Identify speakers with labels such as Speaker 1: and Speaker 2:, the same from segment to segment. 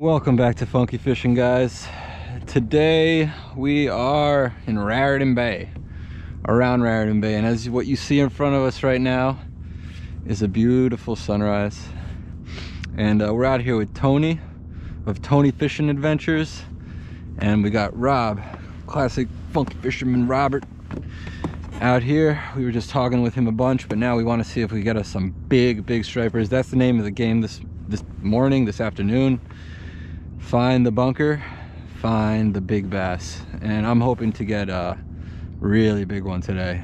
Speaker 1: Welcome back to Funky Fishing, guys. Today we are in Raritan Bay, around Raritan Bay, and as what you see in front of us right now is a beautiful sunrise. And uh, we're out here with Tony of Tony Fishing Adventures, and we got Rob, classic funky fisherman Robert, out here. We were just talking with him a bunch, but now we want to see if we get us some big, big stripers. That's the name of the game this this morning, this afternoon. Find the bunker, find the big bass, and I'm hoping to get a really big one today,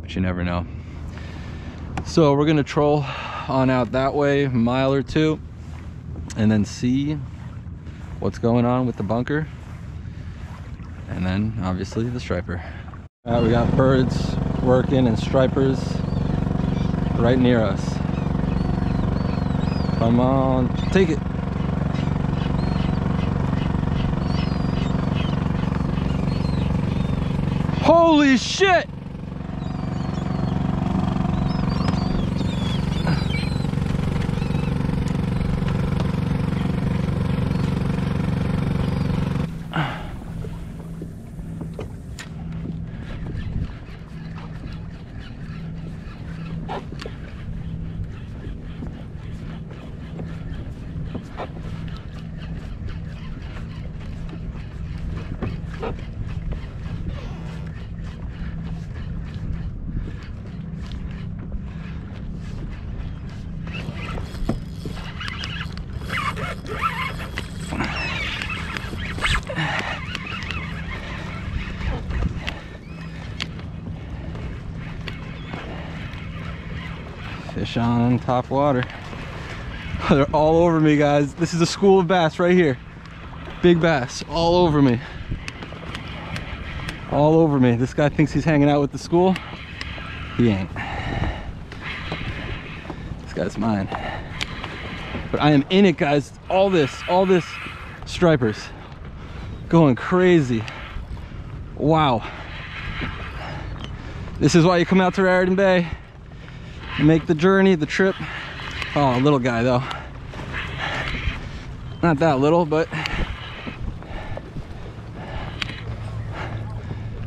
Speaker 1: but you never know. So we're gonna troll on out that way, a mile or two, and then see what's going on with the bunker, and then obviously the striper. All right, we got birds working and stripers right near us. Come on, take it. Shit! Fish on top water. They're all over me, guys. This is a school of bass right here. Big bass all over me. All over me. This guy thinks he's hanging out with the school. He ain't. This guy's mine. But I am in it, guys. All this, all this stripers. Going crazy. Wow. This is why you come out to Raritan Bay make the journey, the trip. Oh, a little guy though. Not that little, but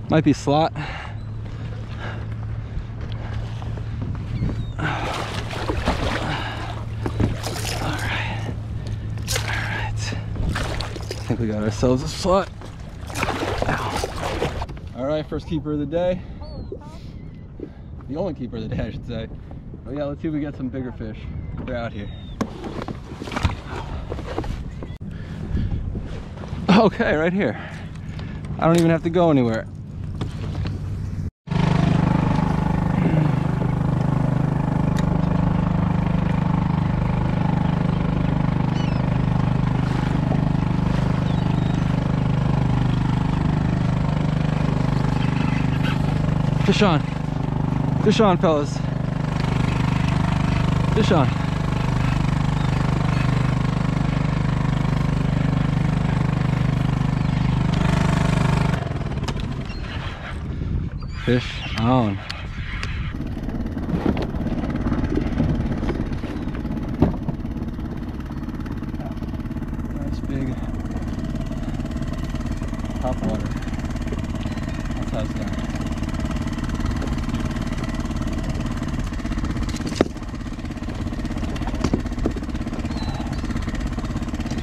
Speaker 1: might be slot. I think we got ourselves a slot. Ow. All right, first keeper of the day. The only keeper of the day, I should say. Oh yeah, let's see if we get some bigger fish. They're out here. Okay, right here. I don't even have to go anywhere. Fish on. Fish on, fellas. Fish on. Fish on. Nice big top water. That's how it's done.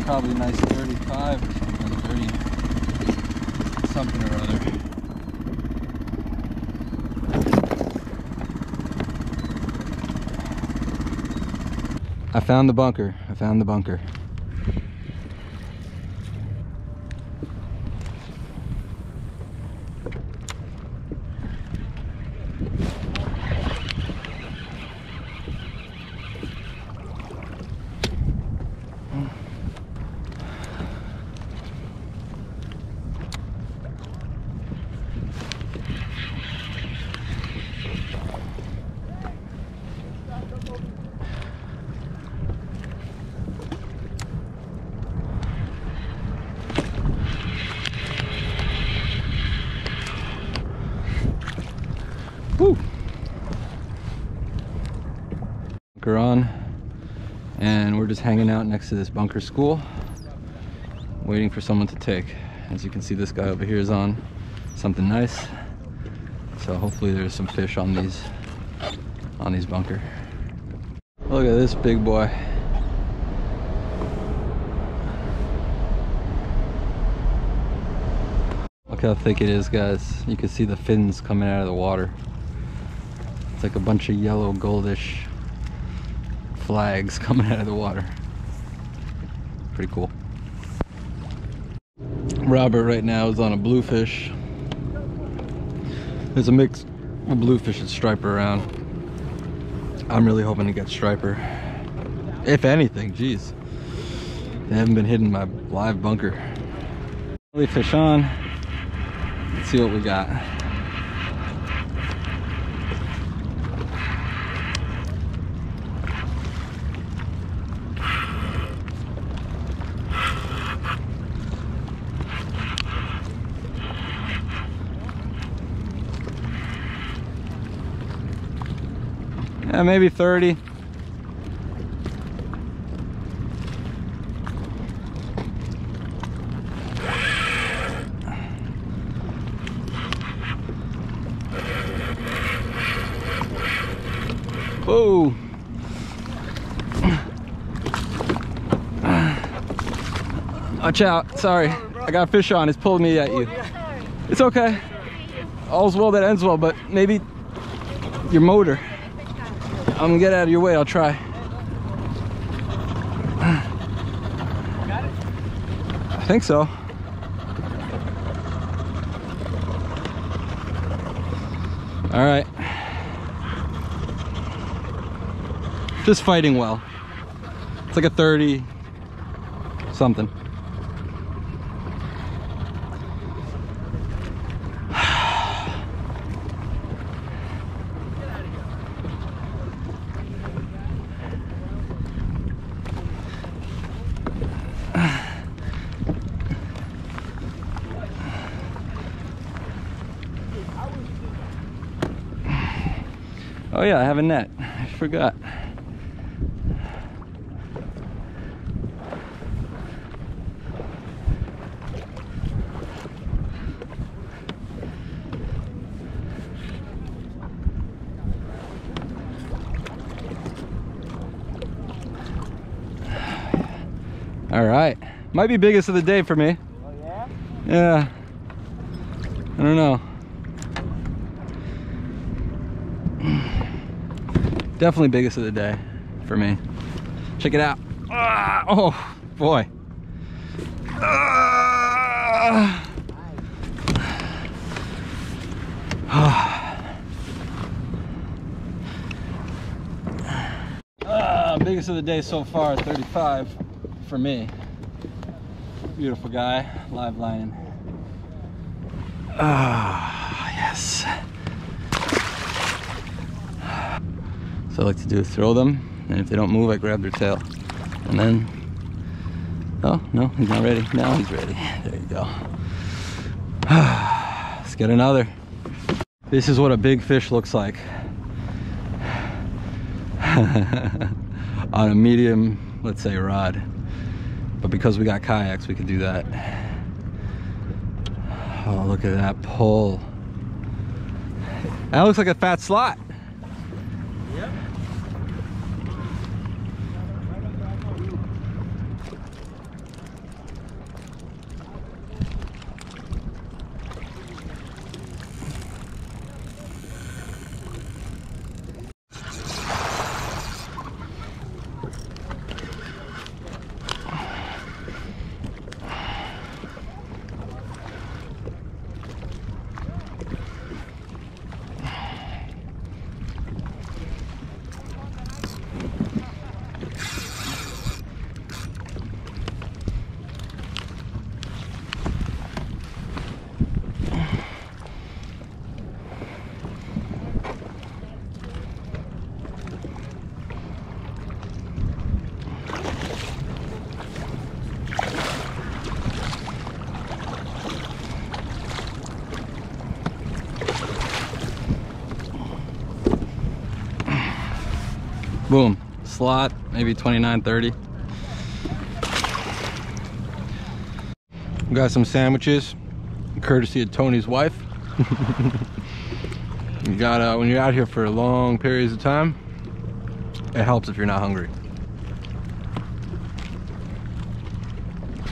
Speaker 1: Probably a nice 35 or something, 30 something or other. I found the bunker. I found the bunker. Woo! Bunker on, and we're just hanging out next to this bunker school, waiting for someone to take. As you can see, this guy over here is on something nice. So hopefully there's some fish on these, on these bunker. Look at this big boy. Look how thick it is guys. You can see the fins coming out of the water. It's like a bunch of yellow goldish flags coming out of the water. Pretty cool. Robert right now is on a bluefish. There's a mix of bluefish and striper around. I'm really hoping to get striper. If anything, geez. They haven't been hitting my live bunker. Fish on. Let's see what we got. Yeah, maybe 30. Whoa. Watch out. Sorry. I got a fish on. It's pulling me at you. It's okay. All's well that ends well, but maybe your motor. I'm gonna get out of your way. I'll try. I think so. All right. Just fighting well. It's like a 30 something. Oh yeah, I have a net. I forgot. All right. Might be biggest of the day for me.
Speaker 2: Oh yeah?
Speaker 1: Yeah. I don't know. Definitely biggest of the day for me. Check it out. Ah, oh, boy. Ah. Ah, biggest of the day so far, 35 for me. Beautiful guy, live lion. Ah, yes. I like to do is throw them, and if they don't move, I grab their tail. And then, oh, no, he's not ready. Now he's ready. There you go. Let's get another. This is what a big fish looks like. On a medium, let's say rod. But because we got kayaks, we could do that. Oh, look at that pull. That looks like a fat slot.
Speaker 2: Yep.
Speaker 1: slot, maybe 29, 30. Got some sandwiches, courtesy of Tony's wife. you gotta when you're out here for long periods of time, it helps if you're not hungry.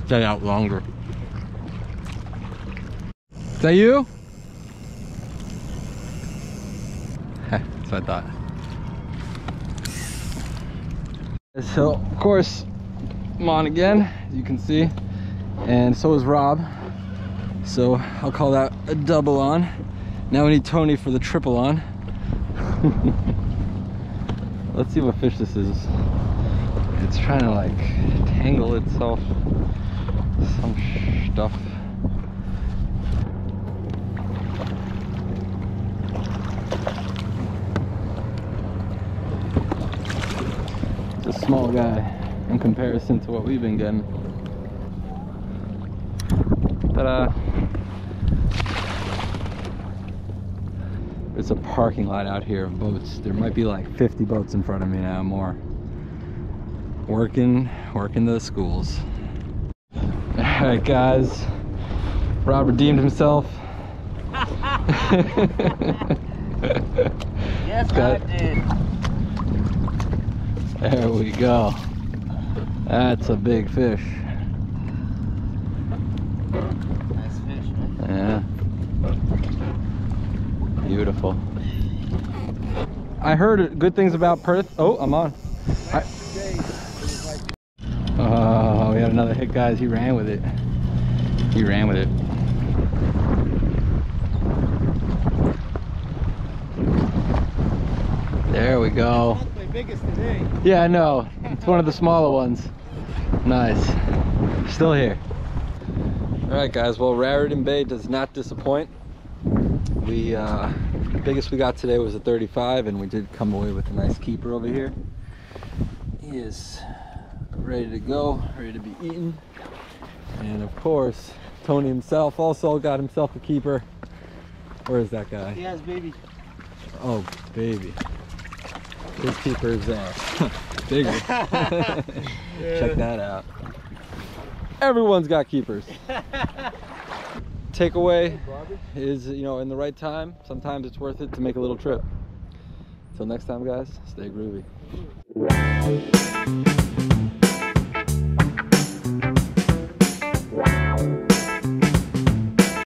Speaker 1: Stay out longer. Is that you? That's what I thought. So, of course, I'm on again, as you can see. And so is Rob. So I'll call that a double on. Now we need Tony for the triple on. Let's see what fish this is. It's trying to like tangle itself. Some stuff. Small guy in comparison to what we've been getting. Ta-da! It's uh, a parking lot out here of boats. There might be like 50 boats in front of me now, more. Working, working the schools. Alright guys, Rob redeemed himself.
Speaker 2: Yes,
Speaker 1: Got-
Speaker 2: I did.
Speaker 1: There we go. That's a big fish.
Speaker 2: Nice fish, man.
Speaker 1: Yeah. Beautiful. I heard good things about Perth. Oh, I'm on. I- Oh, we had another hit, guys. He ran with it. He ran with it. There we go.
Speaker 2: Biggest today.
Speaker 1: Yeah, I know. It's one of the smaller ones. Nice. Still here. All right, guys. Well, Raritan Bay does not disappoint. We, uh, the biggest we got today was a 35, and we did come away with a nice keeper over here. He is ready to go, ready to be eaten. And of course, Tony himself also got himself a keeper. Where is that guy?
Speaker 2: Yes, baby.
Speaker 1: Oh, baby. His keeper is uh, bigger. Check that out. Everyone's got keepers. Takeaway is, you know, in the right time, sometimes it's worth it to make a little trip. Until next time, guys, stay groovy.